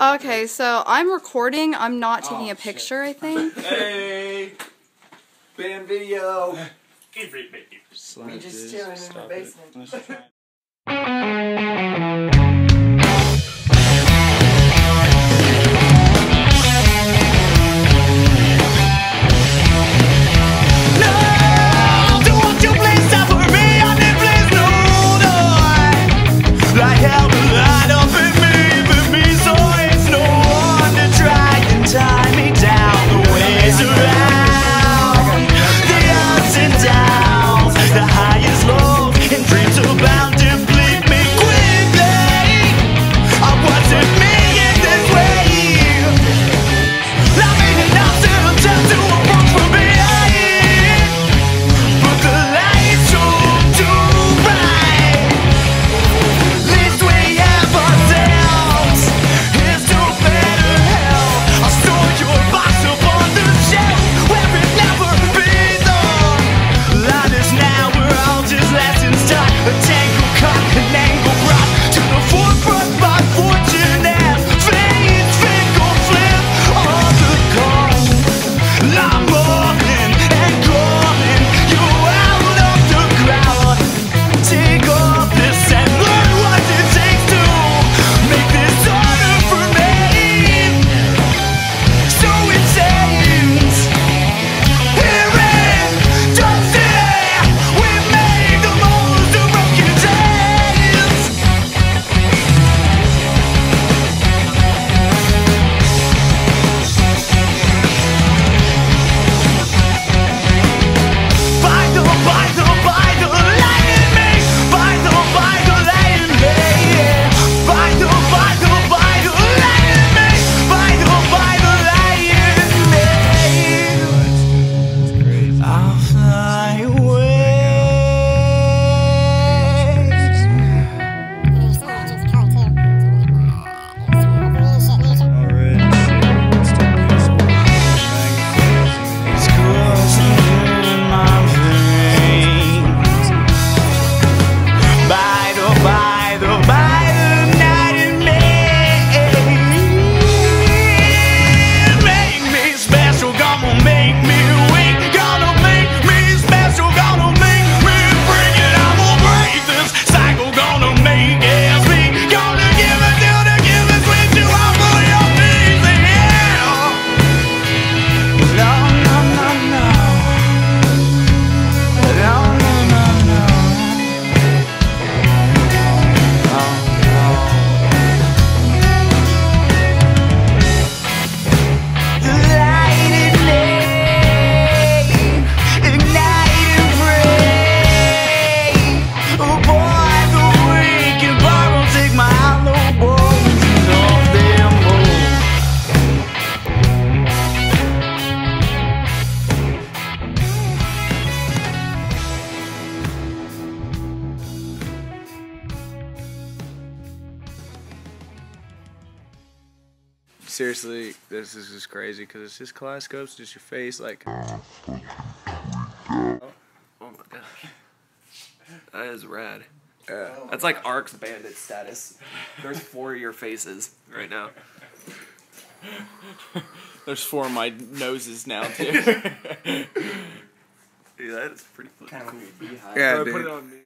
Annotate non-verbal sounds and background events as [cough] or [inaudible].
okay, so I'm recording. I'm not taking oh, a picture, shit. I think. [laughs] hey! Band video! Give me Just chilling in the basement. seriously, this is just crazy because it's just kaleidoscopes, just your face, like. Oh, oh my god, that is rad. Yeah. Oh That's like Ark's bandit status. There's four of your faces right now. There's four of my noses now too. [laughs] dude, that is pretty cool. Kind of like beehive. Yeah, dude.